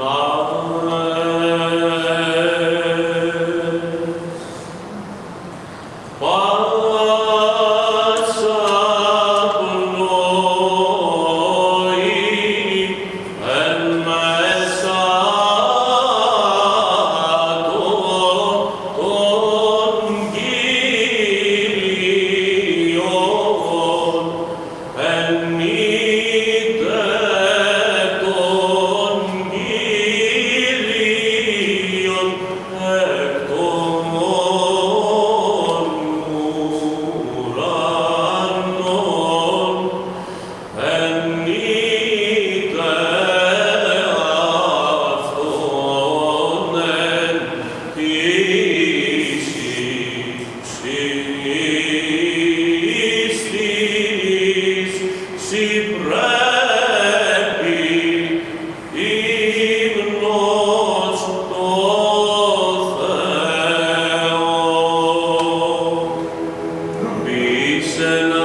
Venite, Krishna.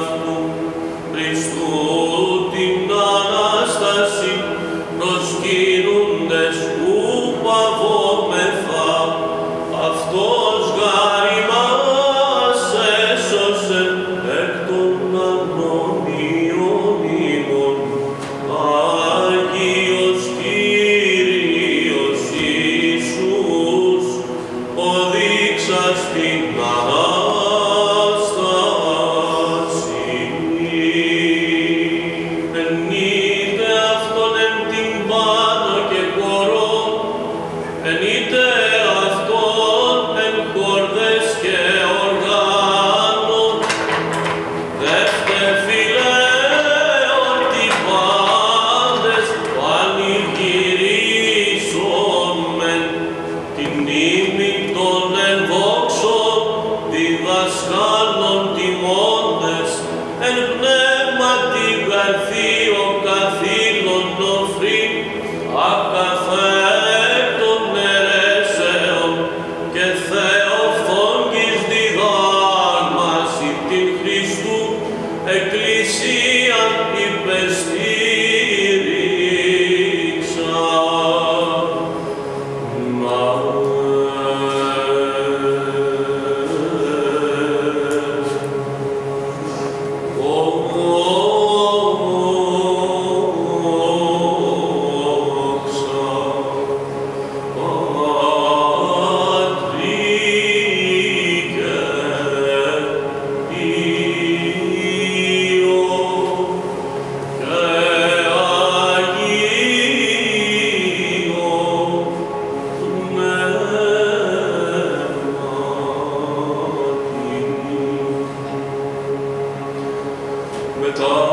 Santo, Cristo with all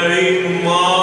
wearing my